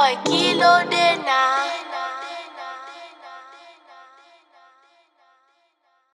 Killer kilo de